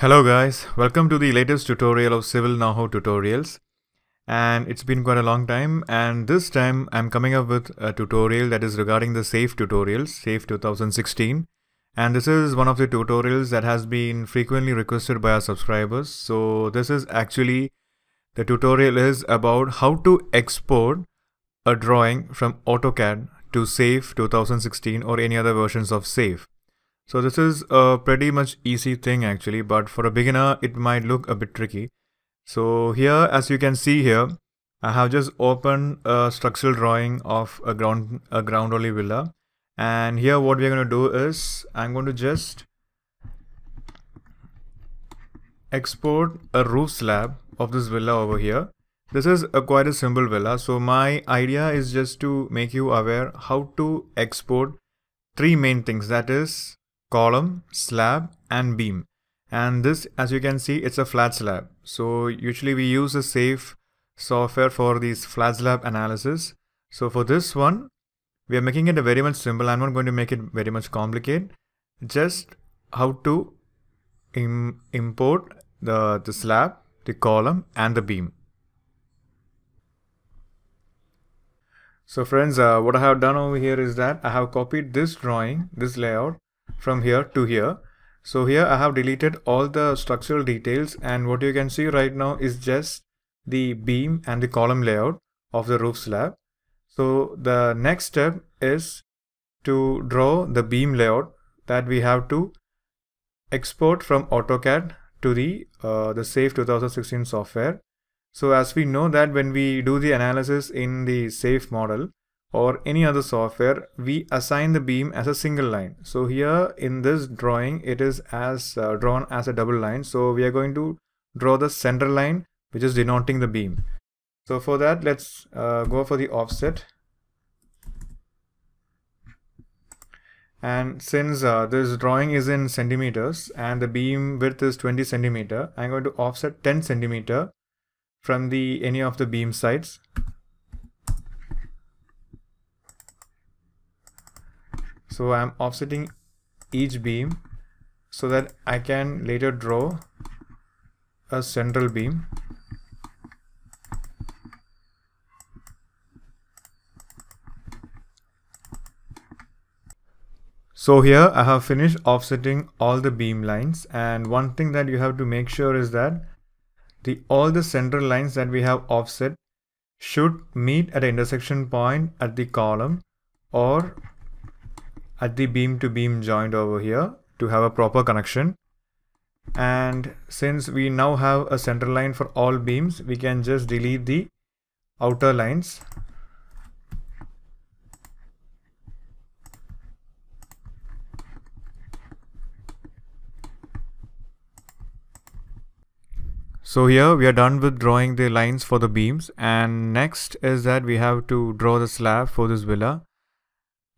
Hello guys, welcome to the latest tutorial of Civil Know-How tutorials. And it's been quite a long time and this time I'm coming up with a tutorial that is regarding the SAFE tutorials, SAFE 2016. And this is one of the tutorials that has been frequently requested by our subscribers. So this is actually, the tutorial is about how to export a drawing from AutoCAD to SAFE 2016 or any other versions of SAFE. So this is a pretty much easy thing actually, but for a beginner, it might look a bit tricky. So here, as you can see here, I have just opened a structural drawing of a ground, a ground only villa. And here what we're going to do is I'm going to just export a roof slab of this villa over here. This is a quite a simple villa. So my idea is just to make you aware how to export three main things that is column, slab and beam. And this as you can see it's a flat slab. So usually we use a safe software for these flat slab analysis. So for this one we are making it a very much simple. I'm not going to make it very much complicated. Just how to Im import the, the slab, the column and the beam. So friends, uh, what I have done over here is that I have copied this drawing, this layout from here to here. So here I have deleted all the structural details and what you can see right now is just the beam and the column layout of the roof slab. So the next step is to draw the beam layout that we have to export from AutoCAD to the uh, the SAFE 2016 software. So as we know that when we do the analysis in the SAFE model, or any other software, we assign the beam as a single line. So here in this drawing, it is as uh, drawn as a double line. So we are going to draw the center line, which is denoting the beam. So for that, let's uh, go for the offset. And since uh, this drawing is in centimeters and the beam width is 20 centimeter, I'm going to offset 10 centimeter from the any of the beam sides So I'm offsetting each beam so that I can later draw a central beam. So here I have finished offsetting all the beam lines and one thing that you have to make sure is that the all the central lines that we have offset should meet at intersection point at the column or at the beam to beam joint over here to have a proper connection. And since we now have a center line for all beams we can just delete the outer lines. So here we are done with drawing the lines for the beams. And next is that we have to draw the slab for this villa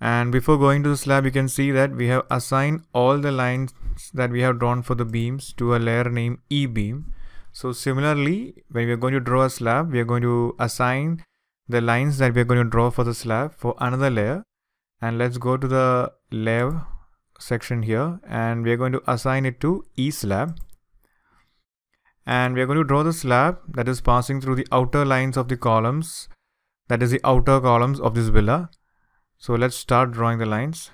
and before going to the slab you can see that we have assigned all the lines that we have drawn for the beams to a layer named e-beam. So similarly when we are going to draw a slab we are going to assign the lines that we are going to draw for the slab for another layer. And let's go to the layer section here and we are going to assign it to e slab and we are going to draw the slab that is passing through the outer lines of the columns that is the outer columns of this villa so let's start drawing the lines.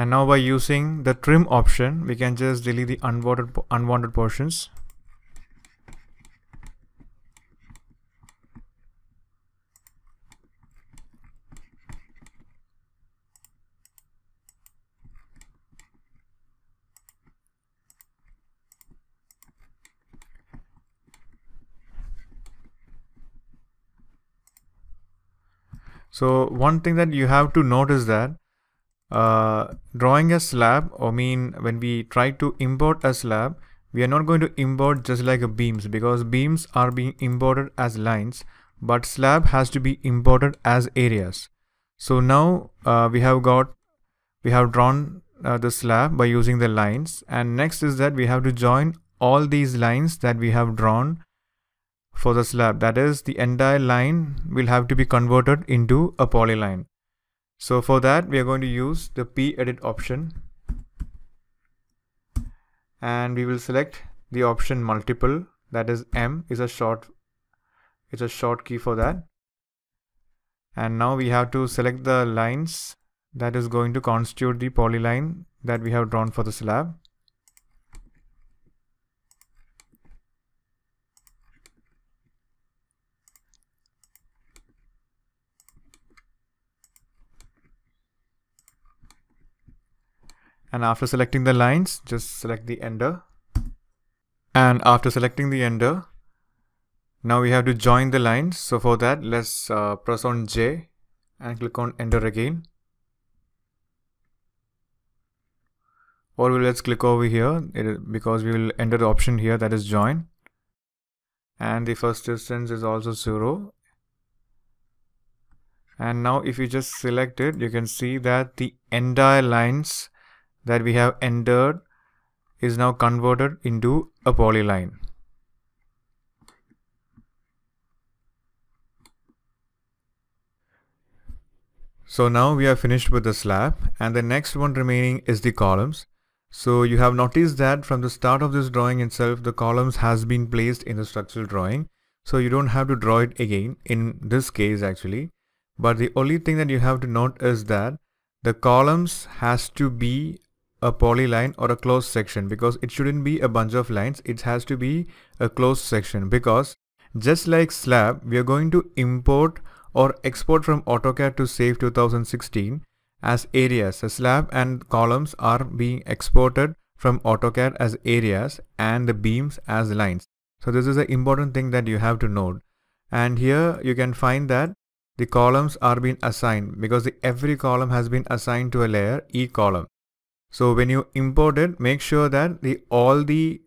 And now by using the trim option we can just delete the unwanted unwanted portions. So one thing that you have to note is that uh, drawing a slab or mean when we try to import a slab we are not going to import just like beams because beams are being imported as lines but slab has to be imported as areas. So now uh, we have got we have drawn uh, the slab by using the lines and next is that we have to join all these lines that we have drawn for the slab. That is the entire line will have to be converted into a polyline so for that we are going to use the p edit option. And we will select the option multiple. That is M is a short it's a short key for that. And now we have to select the lines that is going to constitute the polyline that we have drawn for the slab and after selecting the lines just select the ender. And after selecting the ender now we have to join the lines. So for that let's uh, press on J and click on enter again. Or let's click over here. Because we will enter the option here that is join. And the first distance is also 0 and now if you just select it you can see that the entire lines that we have entered is now converted into a polyline. So now we are finished with the slab and the next one remaining is the columns. So you have noticed that from the start of this drawing itself the columns has been placed in the structural drawing. So you don't have to draw it again in this case actually. But the only thing that you have to note is that the columns has to be a polyline or a closed section because it shouldn't be a bunch of lines it has to be a closed section because just like slab we are going to import or export from AutoCAD to SAFE 2016 as areas. The slab and columns are being exported from AutoCAD as areas and the beams as lines. So this is an important thing that you have to note. And here you can find that the columns are being assigned because the, every column has been assigned to a layer E column. So when you import it, make sure that the all the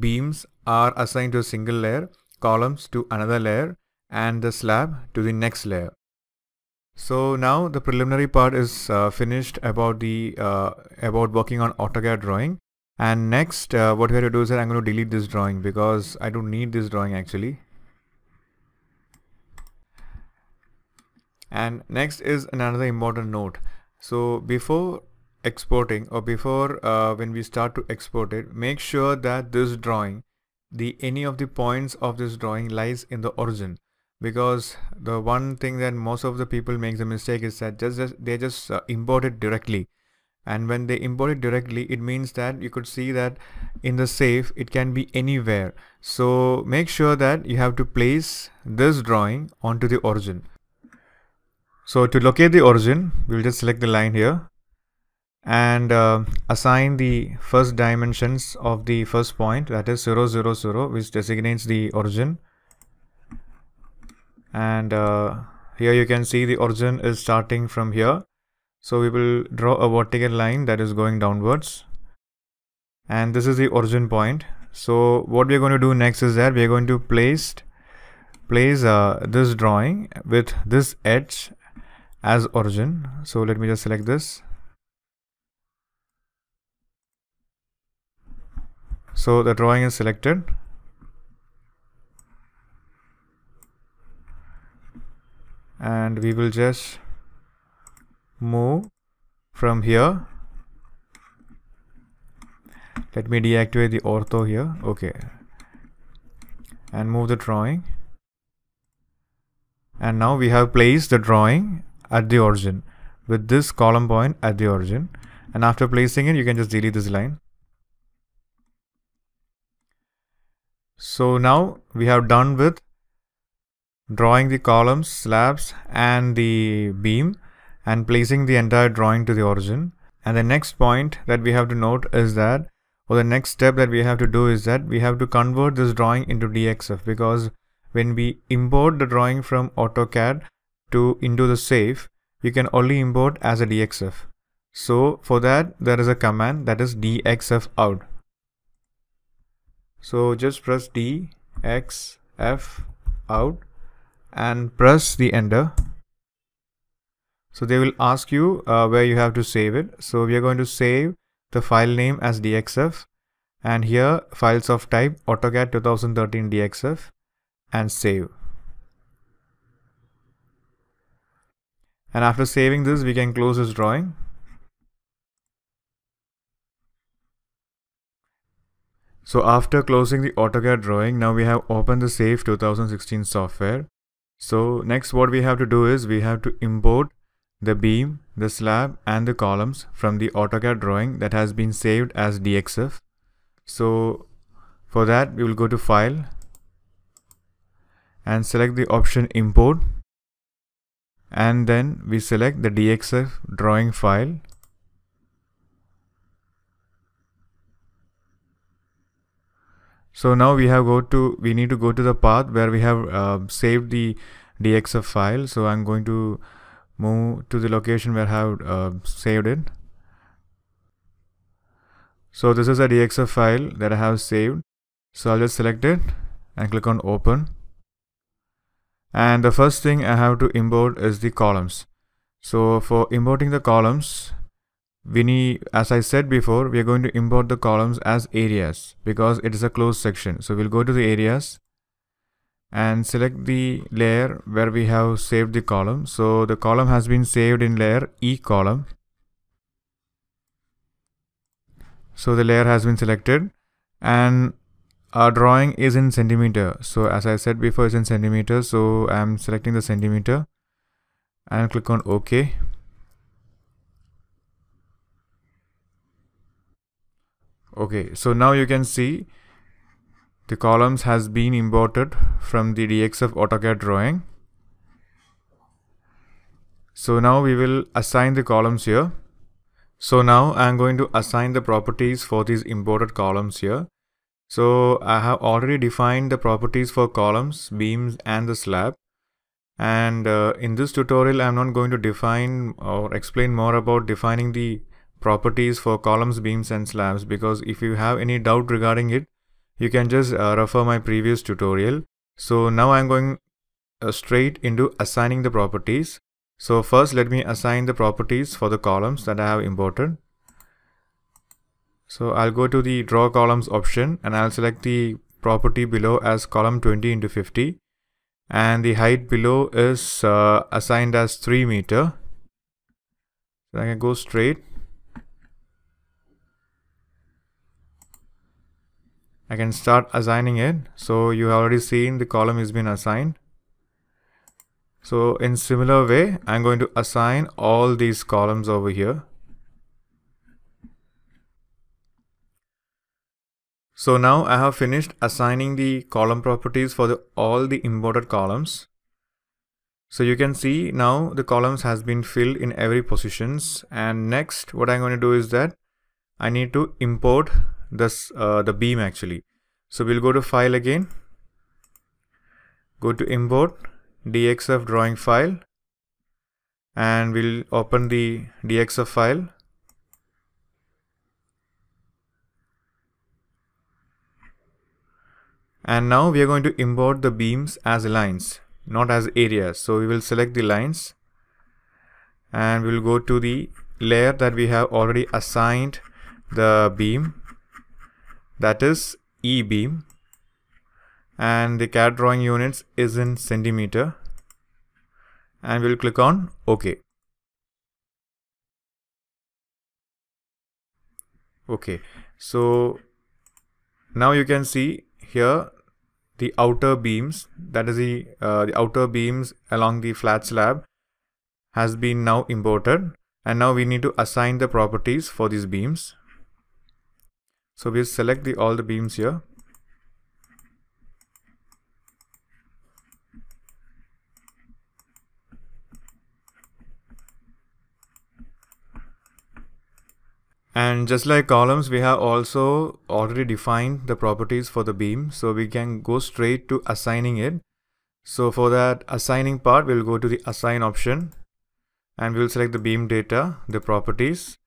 beams are assigned to a single layer, columns to another layer, and the slab to the next layer. So now the preliminary part is uh, finished about the uh, about working on AutoCAD drawing. And next, uh, what we have to do is that I'm going to delete this drawing because I don't need this drawing actually. And next is another important note. So before exporting or before uh, when we start to export it make sure that this drawing the any of the points of this drawing lies in the origin. Because the one thing that most of the people make the mistake is that just, just they just uh, import it directly. And when they import it directly it means that you could see that in the safe it can be anywhere. So make sure that you have to place this drawing onto the origin. So to locate the origin we'll just select the line here and uh, assign the first dimensions of the first point that is 0 0 0 which designates the origin. And uh, here you can see the origin is starting from here. So we will draw a vertical line that is going downwards. And this is the origin point. So what we are going to do next is that we are going to place place uh, this drawing with this edge as origin. So let me just select this So the drawing is selected. And we will just move from here. Let me deactivate the ortho here. Okay. And move the drawing. And now we have placed the drawing at the origin with this column point at the origin. And after placing it, you can just delete this line. So now we have done with drawing the columns, slabs and the beam and placing the entire drawing to the origin. And the next point that we have to note is that or the next step that we have to do is that we have to convert this drawing into DXF because when we import the drawing from AutoCAD to into the safe, you can only import as a DXF. So for that, there is a command that is DXF out. So just press D, X, F, out and press the enter. So they will ask you uh, where you have to save it. So we are going to save the file name as DXF and here files of type AutoCAD 2013 DXF and save. And after saving this, we can close this drawing. So after closing the AutoCAD drawing, now we have opened the SAFE 2016 software. So next what we have to do is we have to import the beam, the slab and the columns from the AutoCAD drawing that has been saved as DXF. So for that we will go to File and select the option Import and then we select the DXF drawing file So now we have go to we need to go to the path where we have uh, saved the DXF file. So I'm going to move to the location where I have uh, saved it. So this is a DXF file that I have saved. So I'll just select it and click on open. And the first thing I have to import is the columns. So for importing the columns, we need as I said before we are going to import the columns as areas because it is a closed section. So we'll go to the areas and select the layer where we have saved the column. So the column has been saved in layer E column. So the layer has been selected and our drawing is in centimeter. So as I said before it's in centimeter. So I'm selecting the centimeter and click on OK okay so now you can see the columns has been imported from the DXF AutoCAD drawing. So now we will assign the columns here. So now I'm going to assign the properties for these imported columns here. So I have already defined the properties for columns beams and the slab. And uh, in this tutorial I'm not going to define or explain more about defining the properties for columns, beams and slabs because if you have any doubt regarding it, you can just uh, refer my previous tutorial. So now I'm going uh, straight into assigning the properties. So first let me assign the properties for the columns that I have imported. So I'll go to the draw columns option and I'll select the property below as column 20 into 50 and the height below is uh, assigned as 3 meter. So I can go straight I can start assigning it. So you have already seen the column is been assigned. So in similar way, I'm going to assign all these columns over here. So now I have finished assigning the column properties for the, all the imported columns. So you can see now the columns has been filled in every positions and next what I'm going to do is that I need to import this uh, the beam actually. So we'll go to file again. Go to import dxf drawing file. And we'll open the dxf file. And now we are going to import the beams as lines not as areas so we will select the lines. And we'll go to the layer that we have already assigned the beam that is E-beam and the CAD drawing units is in centimeter. And we'll click on OK. Okay, so now you can see here the outer beams. That is the uh, the outer beams along the flat slab has been now imported. And now we need to assign the properties for these beams so we select the all the beams here. And just like columns, we have also already defined the properties for the beam. So we can go straight to assigning it. So for that assigning part, we'll go to the assign option and we'll select the beam data, the properties,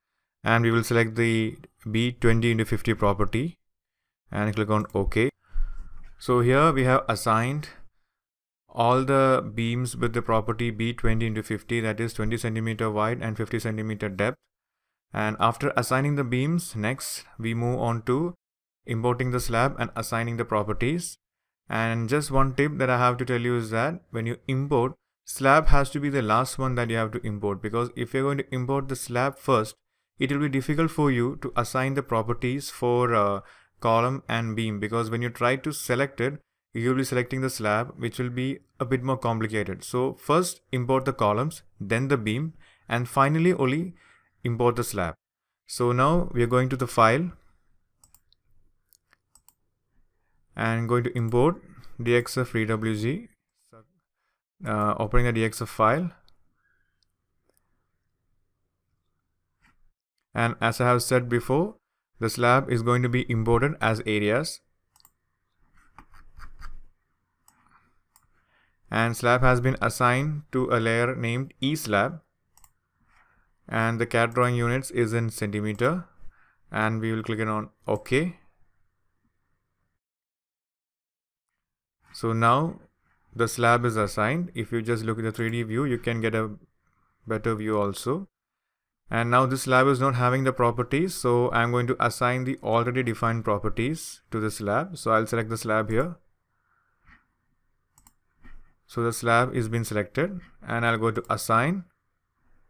and we will select the B20 into 50 property and click on OK. So here we have assigned all the beams with the property B20 into 50 that is 20 centimeter wide and 50 centimeter depth. And after assigning the beams, next we move on to importing the slab and assigning the properties. And just one tip that I have to tell you is that when you import, slab has to be the last one that you have to import because if you're going to import the slab first, it will be difficult for you to assign the properties for uh, column and beam because when you try to select it, you'll be selecting the slab which will be a bit more complicated. So first import the columns, then the beam and finally only import the slab. So now we are going to the file and going to import DXF DWG, uh, opening the DXF file. And as I have said before, the slab is going to be imported as areas. And slab has been assigned to a layer named E slab. And the CAD drawing units is in centimeter. And we will click on OK. So now the slab is assigned. If you just look at the 3D view, you can get a better view also. And now this slab is not having the properties. So I'm going to assign the already defined properties to the slab. So I'll select the slab here. So the slab is been selected and I'll go to assign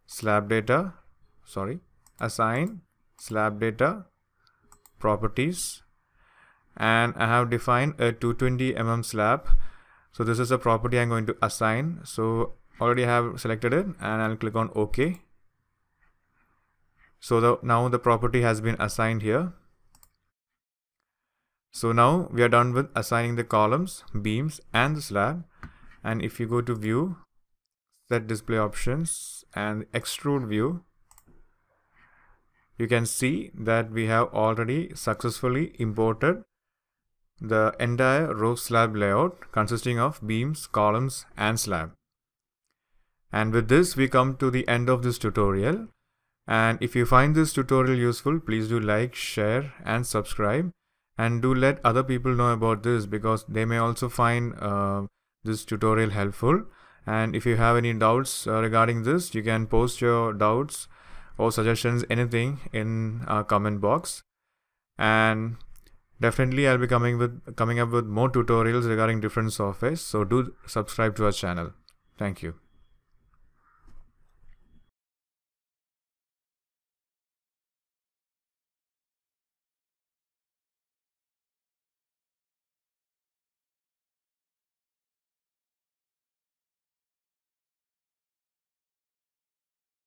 slab data, sorry, assign slab data properties and I have defined a 220 mm slab. So this is a property I'm going to assign. So already have selected it and I'll click on OK. So the, now the property has been assigned here. So now we are done with assigning the columns, beams and the slab. And if you go to view, set display options and extrude view, you can see that we have already successfully imported the entire roof slab layout consisting of beams, columns and slab. And with this we come to the end of this tutorial. And if you find this tutorial useful, please do like, share and subscribe. And do let other people know about this because they may also find uh, this tutorial helpful. And if you have any doubts uh, regarding this, you can post your doubts or suggestions, anything in our comment box. And Definitely I'll be coming with coming up with more tutorials regarding different softwares. So do subscribe to our channel. Thank you.